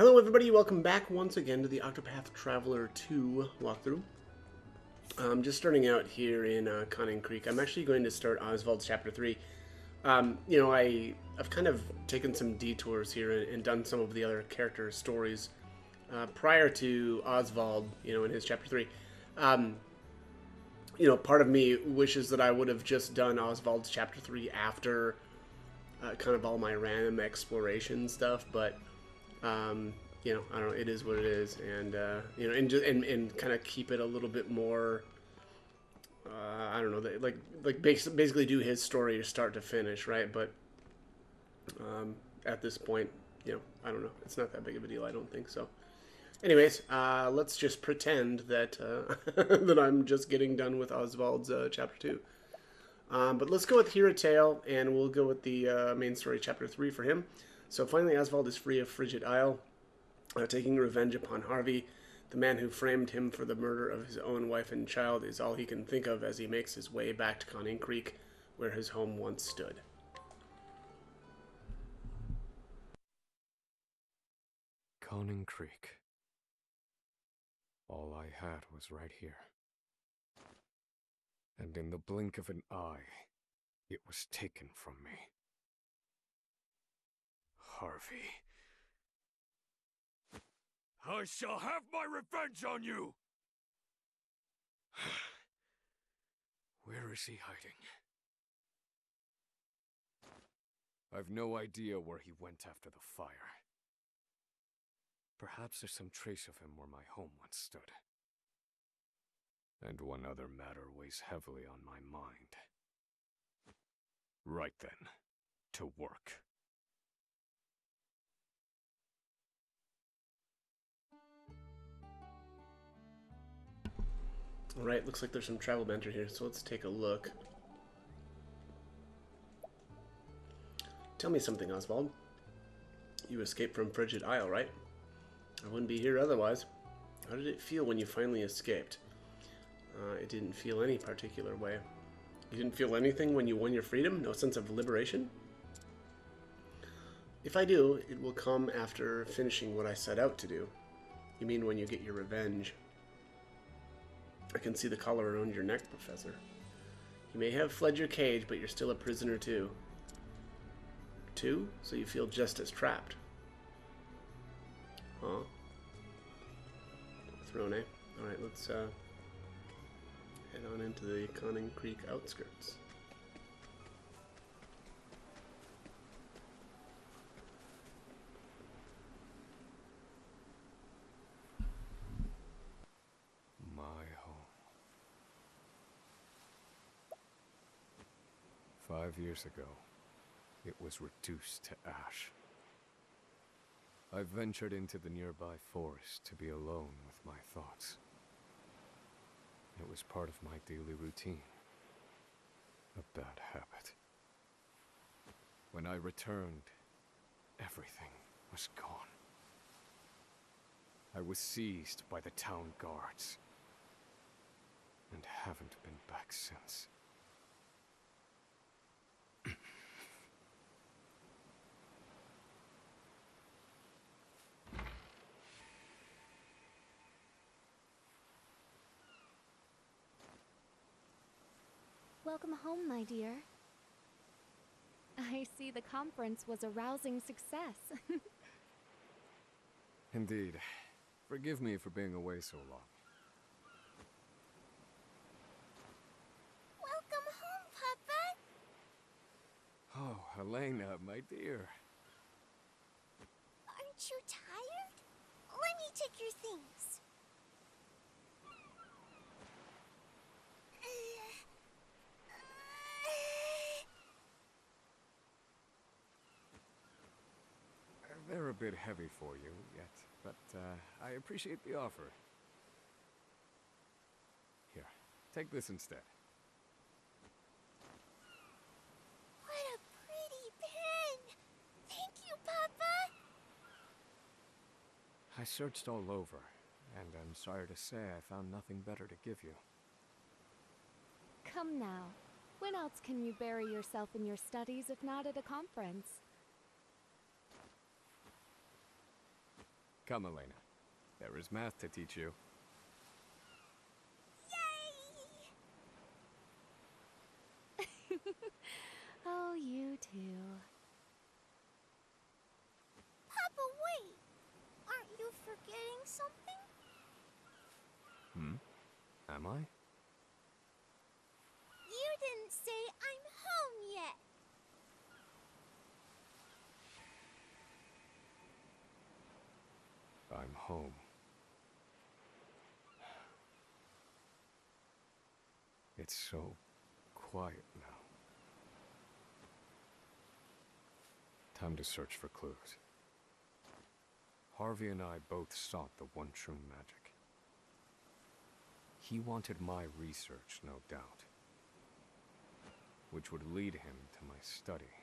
Hello everybody, welcome back once again to the Octopath Traveler 2 walkthrough. I'm um, just starting out here in uh, Conning Creek. I'm actually going to start Osvald's Chapter 3. Um, you know, I, I've kind of taken some detours here and, and done some of the other character stories uh, prior to Osvald, you know, in his Chapter 3. Um, you know, part of me wishes that I would have just done Osvald's Chapter 3 after uh, kind of all my random exploration stuff, but um, you know, I don't know. It is what it is, and uh, you know, and just and, and kind of keep it a little bit more. Uh, I don't know, that like like basically do his story start to finish, right? But um, at this point, you know, I don't know. It's not that big of a deal. I don't think so. Anyways, uh, let's just pretend that uh, that I'm just getting done with Osvald's uh, chapter two. Um, but let's go with Hear a Tale, and we'll go with the uh, main story, chapter three, for him. So finally, Osvald is free of Frigid Isle, uh, taking revenge upon Harvey. The man who framed him for the murder of his own wife and child is all he can think of as he makes his way back to Conning Creek, where his home once stood. Conning Creek. All I had was right here. And in the blink of an eye, it was taken from me. Harvey. I shall have my revenge on you! Where is he hiding? I've no idea where he went after the fire. Perhaps there's some trace of him where my home once stood. And one other matter weighs heavily on my mind. Right then, to work. Alright, looks like there's some travel banter here, so let's take a look. Tell me something, Osvald. You escaped from Frigid Isle, right? I wouldn't be here otherwise. How did it feel when you finally escaped? Uh, it didn't feel any particular way. You didn't feel anything when you won your freedom? No sense of liberation? If I do, it will come after finishing what I set out to do. You mean when you get your revenge? I can see the collar around your neck, Professor. You may have fled your cage, but you're still a prisoner too. Too? So you feel just as trapped. Huh? Throne, eh? Alright, let's uh, head on into the Conning Creek outskirts. Five years ago, it was reduced to ash. I ventured into the nearby forest to be alone with my thoughts. It was part of my daily routine. A bad habit. When I returned, everything was gone. I was seized by the town guards, and haven't been back since. Welcome home, my dear. I see the conference was a rousing success. Indeed. Forgive me for being away so long. Welcome home, Papa. Oh, Elena, my dear. Aren't you tired? Let me take your things. They're a bit heavy for you yet, but uh, I appreciate the offer. Here, take this instead. What a pretty pen! Thank you, Papa! I searched all over, and I'm sorry to say I found nothing better to give you. Come now. When else can you bury yourself in your studies if not at a conference? Come, Elena. There is math to teach you. Yay! Oh, you too. Papa, wait! Aren't you forgetting something? Hmm? Am I? You didn't say I'm home yet. I'm home. It's so quiet now. Time to search for clues. Harvey and I both sought the one true magic. He wanted my research, no doubt, which would lead him to my study.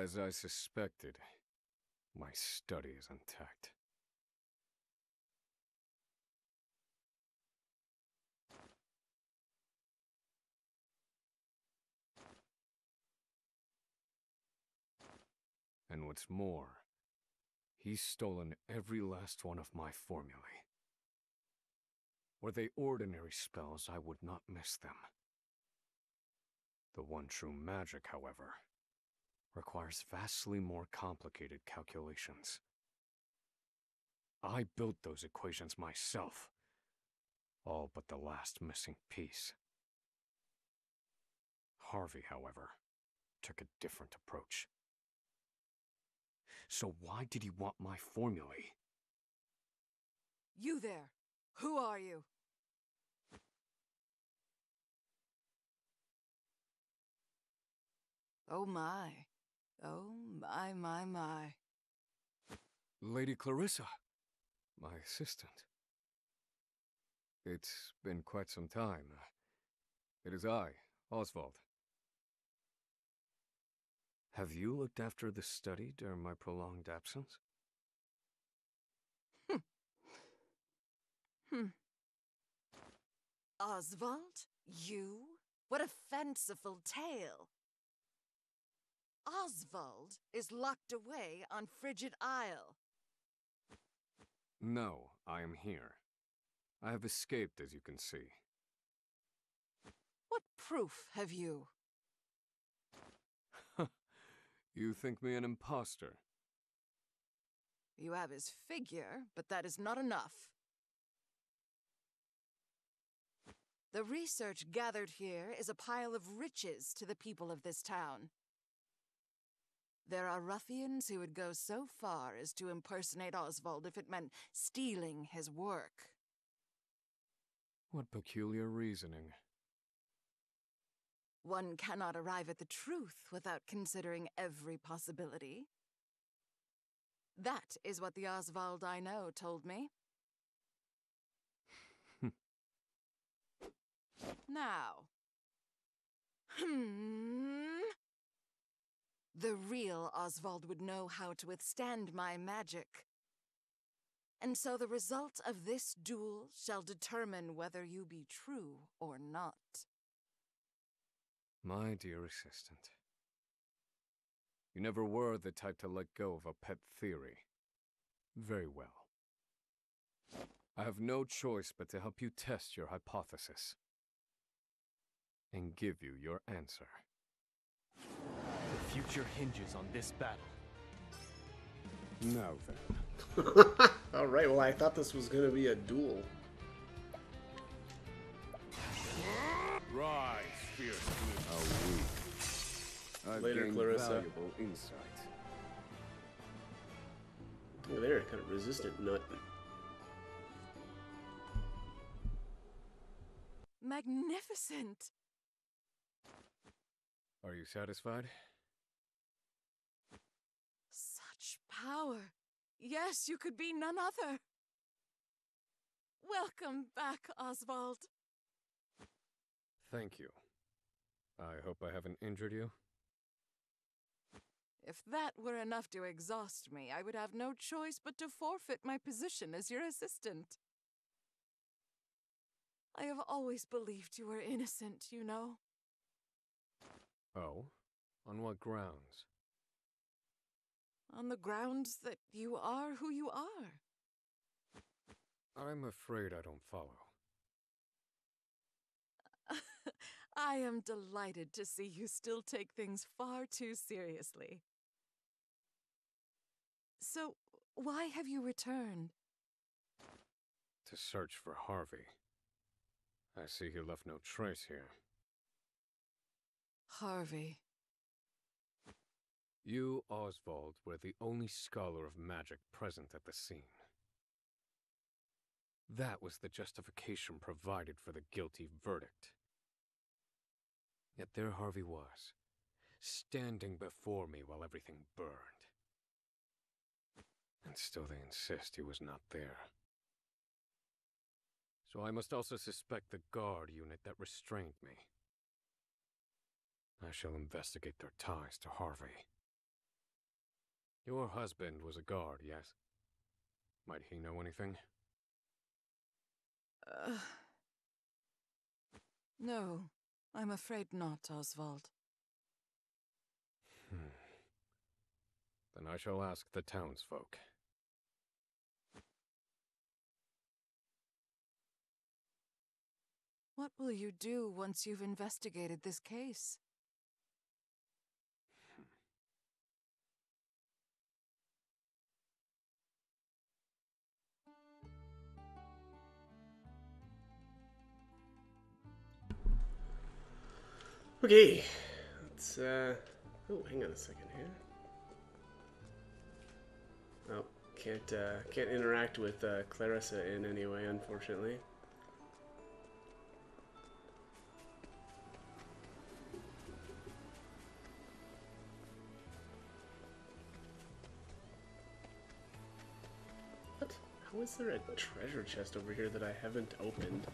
As I suspected, my study is intact. And what's more, he's stolen every last one of my formulae. Were they ordinary spells, I would not miss them. The one true magic, however, requires vastly more complicated calculations. I built those equations myself, all but the last missing piece. Harvey, however, took a different approach. So why did he want my formulae? You there! Who are you? Oh my. Oh my, my, my. Lady Clarissa, my assistant. It's been quite some time. It is I, Osvald. Have you looked after the study during my prolonged absence? Hmm. Osvald? You? What a fanciful tale. Osvald is locked away on Frigid Isle. No, I am here. I have escaped, as you can see. What proof have you? You think me an impostor? You have his figure, but that is not enough. The research gathered here is a pile of riches to the people of this town. There are ruffians who would go so far as to impersonate Osvald if it meant stealing his work. What peculiar reasoning. One cannot arrive at the truth without considering every possibility. That is what the Osvald I know told me. now. Hmm. The real Osvald would know how to withstand my magic. And so the result of this duel shall determine whether you be true or not. My dear assistant. You never were the type to let go of a pet theory. Very well. I have no choice but to help you test your hypothesis. And give you your answer. The future hinges on this battle. No, then. All right. Well, I thought this was going to be a duel. Rise, fierce How weak. I've Later, gained Clarissa. valuable insight. Look there, kind of resistant nut. Magnificent! Are you satisfied? Such power. Yes, you could be none other. Welcome back, Osvald. Thank you. I hope I haven't injured you. If that were enough to exhaust me, I would have no choice but to forfeit my position as your assistant. I have always believed you were innocent, you know. Oh? On what grounds? On the grounds that you are who you are. I'm afraid I don't follow. I am delighted to see you still take things far too seriously. So, why have you returned? To search for Harvey. I see he left no trace here. Harvey. You, Osvald, were the only scholar of magic present at the scene. That was the justification provided for the guilty verdict. Yet there Harvey was, standing before me while everything burned. And still they insist he was not there. So I must also suspect the guard unit that restrained me. I shall investigate their ties to Harvey. Your husband was a guard, yes? Might he know anything? Uh, no, I'm afraid not, Osvald. Hmm. Then I shall ask the townsfolk. What will you do once you've investigated this case? Okay, let's. Uh, oh, hang on a second here. Oh, can't uh, can't interact with uh, Clarissa in any way, unfortunately. What? How is there a treasure chest over here that I haven't opened?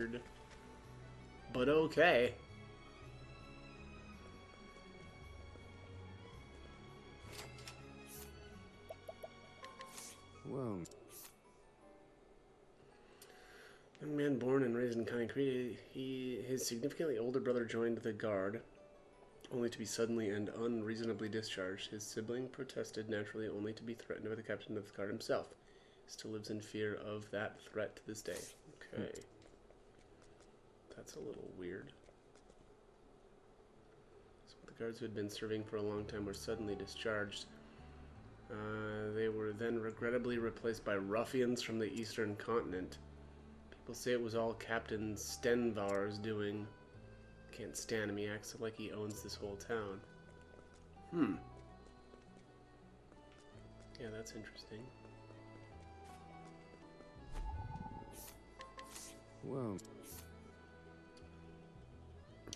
Weird. But okay. Well, Young man born and raised in Conning Creek, he his significantly older brother joined the guard, only to be suddenly and unreasonably discharged. His sibling protested naturally, only to be threatened by the captain of the guard himself. Still lives in fear of that threat to this day. Okay. That's a little weird. So the guards who had been serving for a long time were suddenly discharged. Uh, they were then regrettably replaced by ruffians from the eastern continent. People say it was all Captain Stenvar's doing. Can't stand him. He acts like he owns this whole town. Hmm. Yeah, that's interesting. well,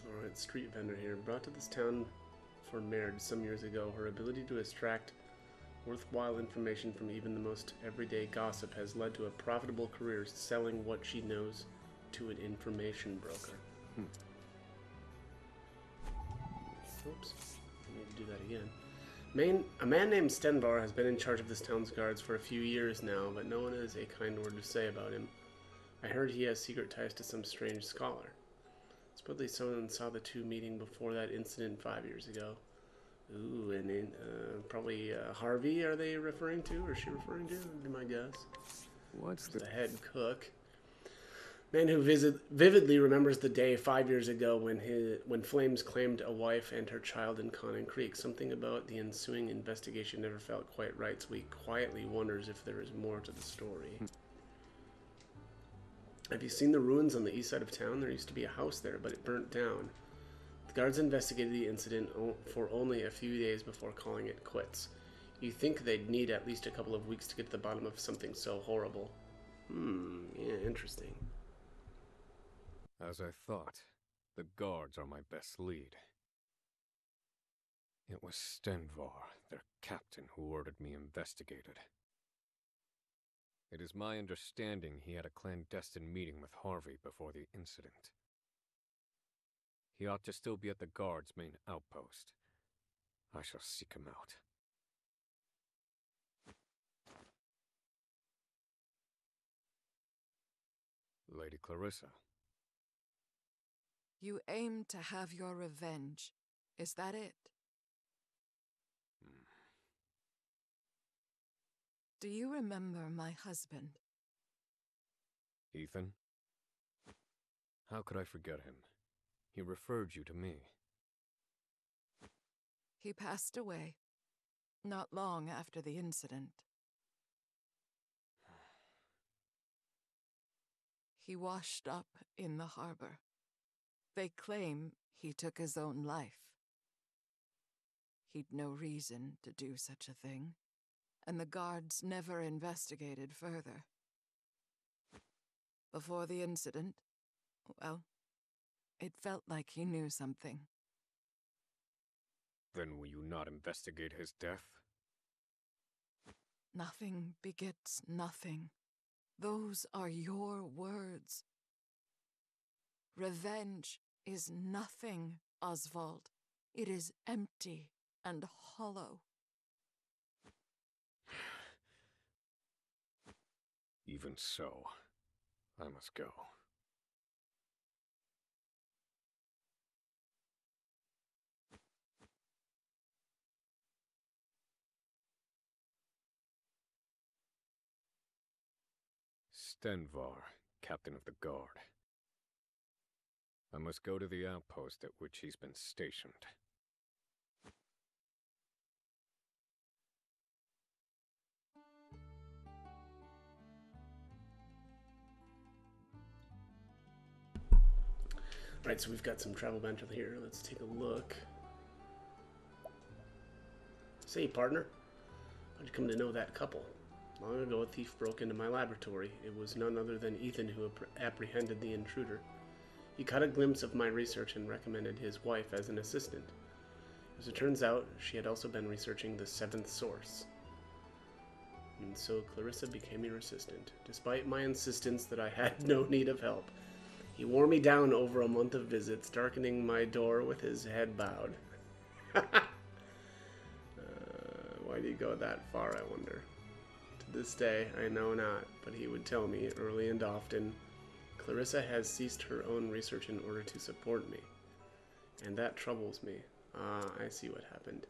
Alright, street vendor here. Brought to this town for marriage some years ago, her ability to extract worthwhile information from even the most everyday gossip has led to a profitable career selling what she knows to an information broker. Hmm. Oops. I need to do that again. Main, a man named Stenvar has been in charge of this town's guards for a few years now, but no one has a kind word to say about him. I heard he has secret ties to some strange scholar. Supposedly someone saw the two meeting before that incident five years ago. Ooh, and then uh, probably uh, Harvey are they referring to, or is she referring to? Would be my guess. what's The the... head cook. Man who visit, vividly remembers the day five years ago when his, when Flames claimed a wife and her child in Conning Creek. Something about the ensuing investigation never felt quite right, so he quietly wonders if there is more to the story. Have you seen the ruins on the east side of town? There used to be a house there, but it burnt down. The guards investigated the incident for only a few days before calling it quits. You think they'd need at least a couple of weeks to get to the bottom of something so horrible. Hmm, yeah, interesting. As I thought, the guards are my best lead. It was Stenvar, their captain, who ordered me investigated. It is my understanding he had a clandestine meeting with Harvey before the incident. He ought to still be at the guard's main outpost. I shall seek him out. Lady Clarissa. You aim to have your revenge. Is that it? Do you remember my husband? Ethan? How could I forget him? He referred you to me. He passed away. Not long after the incident. He washed up in the harbor. They claim he took his own life. He'd no reason to do such a thing, and the guards never investigated further. Before the incident, well, it felt like he knew something. Then will you not investigate his death? Nothing begets nothing. Those are your words. Revenge is nothing, Osvald. It is empty and hollow. Even so, I must go. Stenvar, captain of the guard. I must go to the outpost at which he's been stationed. Alright, so we've got some travel banter here. Let's take a look. Say, partner, how'd you come to know that couple? Long ago, a thief broke into my laboratory. It was none other than Ethan who apprehended the intruder. He caught a glimpse of my research and recommended his wife as an assistant. As it turns out, she had also been researching the seventh source. And so Clarissa became your assistant, despite my insistence that I had no need of help. He wore me down over a month of visits, darkening my door with his head bowed. uh, why did he go that far, I wonder? To this day, I know not, but he would tell me early and often Clarissa has ceased her own research in order to support me. And that troubles me. Ah, I see what happened.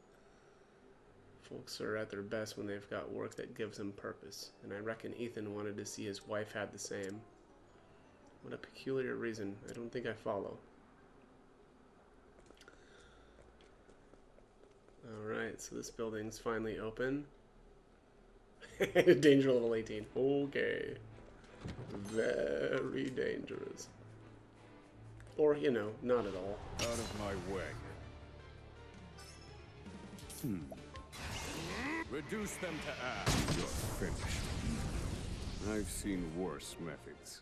Folks are at their best when they've got work that gives them purpose, and I reckon Ethan wanted to see his wife had the same. What a peculiar reason. I don't think I follow. Alright, so this building's finally open. Danger level 18. Okay. Very dangerous. Or, you know, not at all. Out of my way. Hmm. Reduce them to ash. You're finished. I've seen worse methods.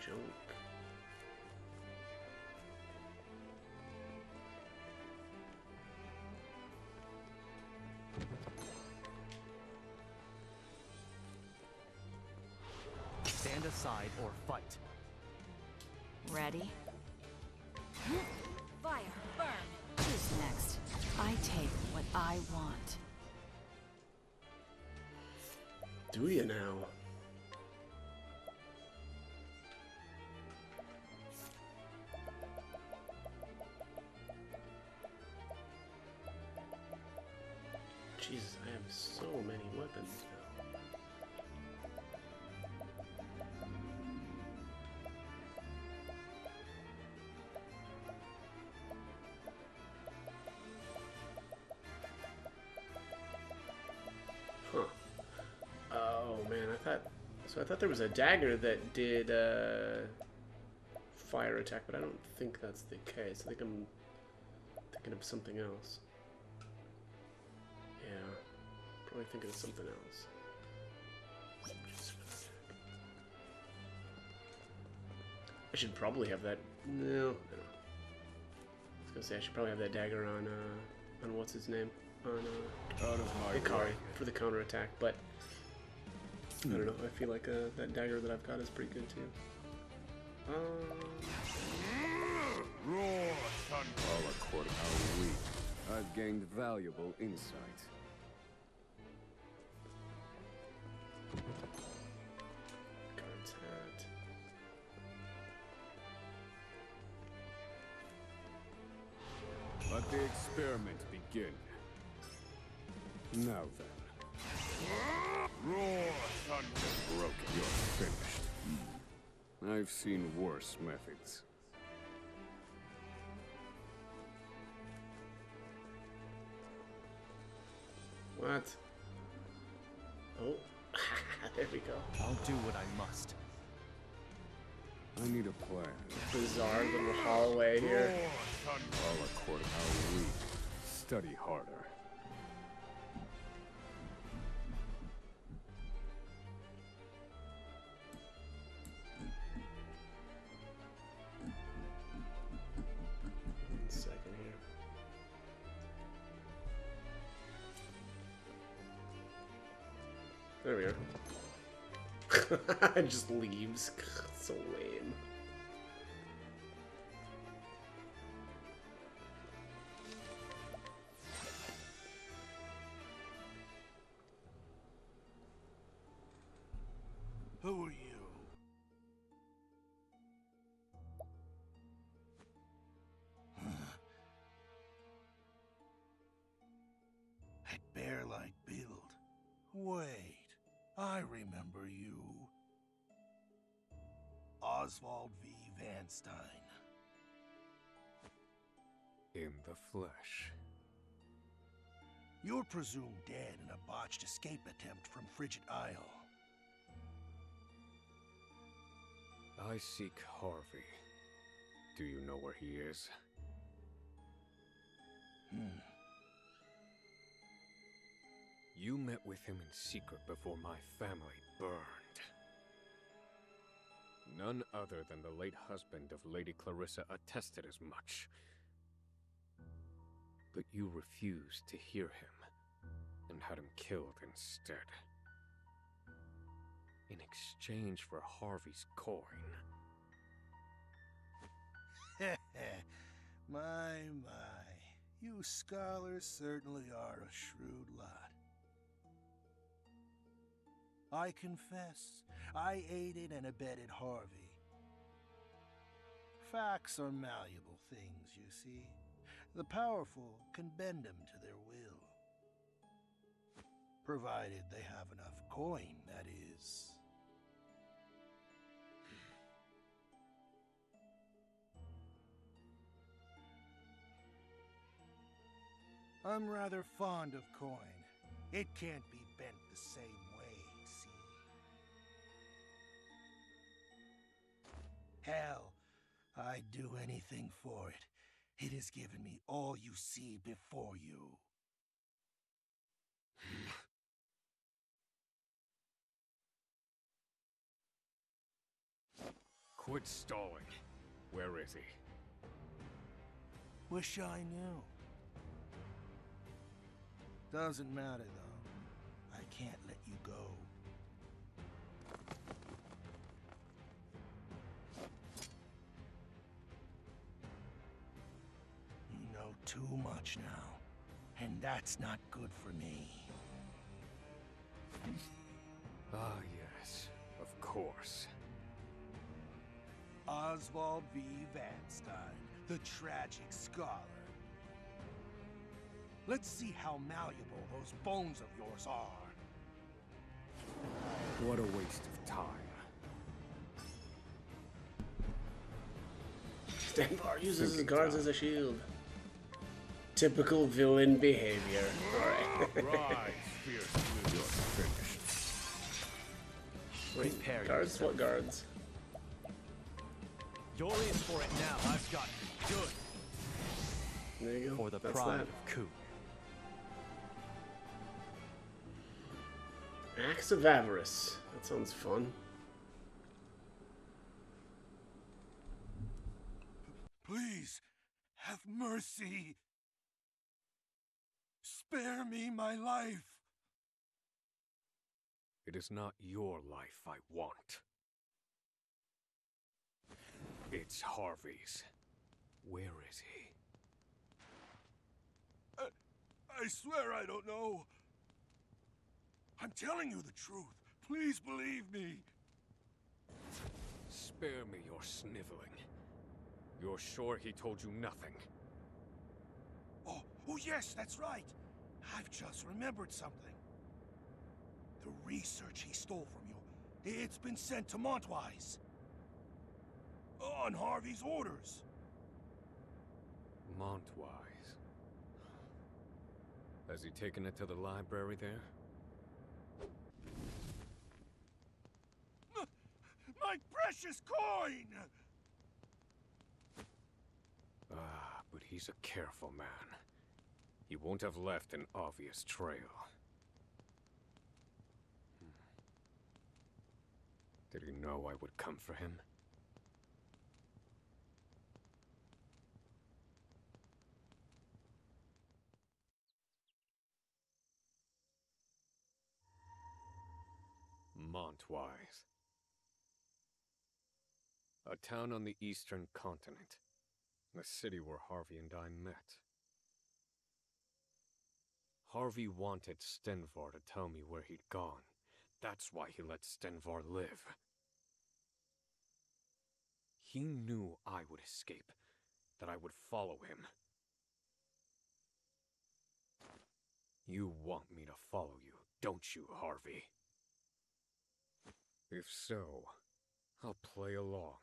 Armor, junk. Stand aside or fight. Ready? Fire, burn. Who's next? I take what I want. Do you now? So I thought there was a dagger that did uh, fire attack, but I don't think that's the case. I think I'm thinking of something else. Yeah, probably thinking of something else. I should probably have that. No, no. I was gonna say I should probably have that dagger on uh, on what's his name on uh, Out of my Ikari for the counter attack, but I don't know. I feel like uh, that dagger that I've got is pretty good too. Um, Roar, thunder! All according how weak. I've gained valuable insight. Let the experiment begin. Now then. Roar, thunder! Broken. You're finished. I've seen worse methods. What? Oh, there we go. I'll do what I must. I need a plan. Bizarre little hallway here. All according how weak. Study harder. It Just leaves. so lame. Who are you? that bear-like build. Wait, I remember you. Osvald V. Vanstein. In the flesh. You're presumed dead in a botched escape attempt from Frigid Isle. I seek Harvey. Do you know where he is? Hmm. You met with him in secret before my family burned. None other than the late husband of Lady Clarissa attested as much. But you refused to hear him and had him killed instead. In exchange for Harvey's coin. my, my. You scholars certainly are a shrewd lot. I confess, I aided and abetted Harvey. Facts are malleable things, you see. The powerful can bend them to their will. Provided they have enough coin, that is. I'm rather fond of coin. It can't be bent the same Hell, I'd do anything for it. It has given me all you see before you. Quit stalling. Where is he? Wish I knew. Doesn't matter, though. I can't let you go. Too much now, and that's not good for me. Ah, yes, of course. Osvald V. Vanstein, the tragic scholar. Let's see how malleable those bones of yours are. What a waste of time. Stenvar uses his guards as a shield. Typical villain behavior. Alright. Rise, fierce You're finished. Wait, guards? What guards? You're in for it now. I've got you good. There you go. For the That's pride that. of Ku. Acts of Avarice. That sounds fun. Please, have mercy. Spare me my life. It is not your life I want. It's Harvey's. Where is he? I swear I don't know. I'm telling you the truth. Please believe me. Spare me your sniveling. You're sure he told you nothing? Oh, oh yes, that's right. I've just remembered something. The research he stole from you, it's been sent to Montwise. On Harvey's orders. Montwise. Has he taken it to the library there? My precious coin! Ah, but he's a careful man. He won't have left an obvious trail. Hmm. Did he know I would come for him? Montwise. A town on the eastern continent. The city where Harvey and I met. Harvey wanted Stenvar to tell me where he'd gone. That's why he let Stenvar live. He knew I would escape, that I would follow him. You want me to follow you, don't you, Harvey? If so, I'll play along.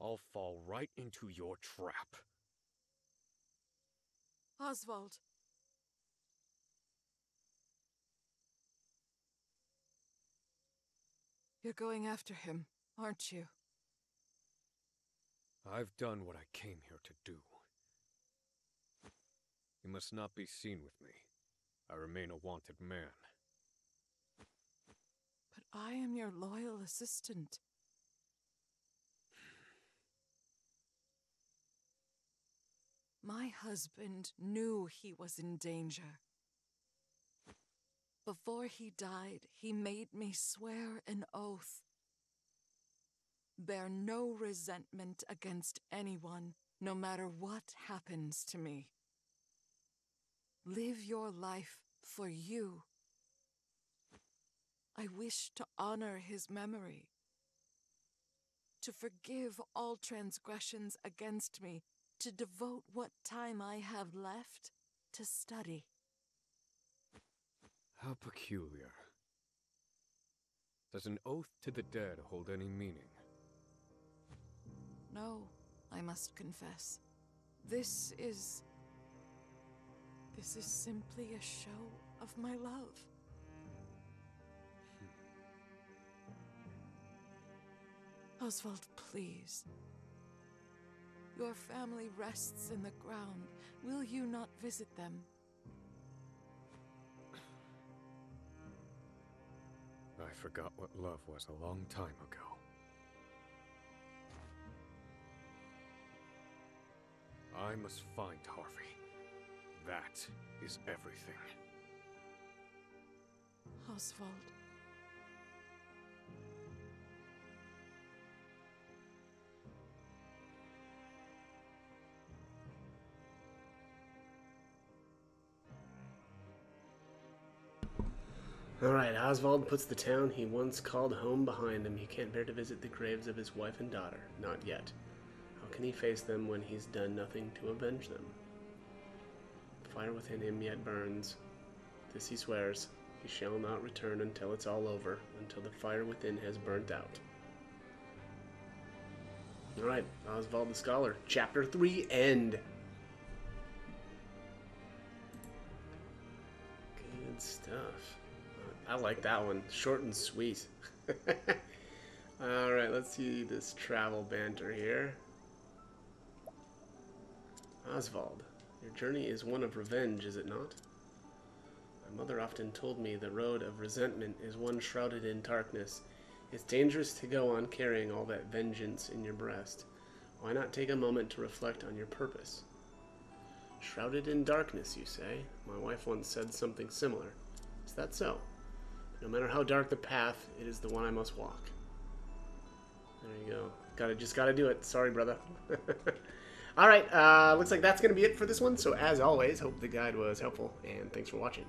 I'll fall right into your trap. Osvald. You're going after him, aren't you? I've done what I came here to do. You must not be seen with me. I remain a wanted man. But I am your loyal assistant. My husband knew he was in danger. Before he died, he made me swear an oath. Bear no resentment against anyone, no matter what happens to me. Live your life for you. I wish to honor his memory, to forgive all transgressions against me, to devote what time I have left to study. How peculiar. Does an oath to the dead hold any meaning? No, I must confess. This is. This is simply a show of my love. Hmm. Osvald, please. Your family rests in the ground. Will you not visit them? Forgot what love was a long time ago. I must find Harvey. That is everything. Osvald. Alright, Osvald puts the town he once called home behind him. He can't bear to visit the graves of his wife and daughter. Not yet. How can he face them when he's done nothing to avenge them? The fire within him yet burns. This he swears. He shall not return until it's all over, until the fire within has burnt out. Alright, Osvald the Scholar. Chapter 3 End. Good stuff. I like that one. Short and sweet. Alright, let's see this travel banter here. Osvald, your journey is one of revenge, is it not? My mother often told me the road of resentment is one shrouded in darkness. It's dangerous to go on carrying all that vengeance in your breast. Why not take a moment to reflect on your purpose? Shrouded in darkness, you say? My wife once said something similar. Is that so? No matter how dark the path, it is the one I must walk. There you go. Gotta just gotta do it. Sorry, brother. All right. Uh, looks like that's gonna be it for this one. So as always, hope the guide was helpful, and thanks for watching.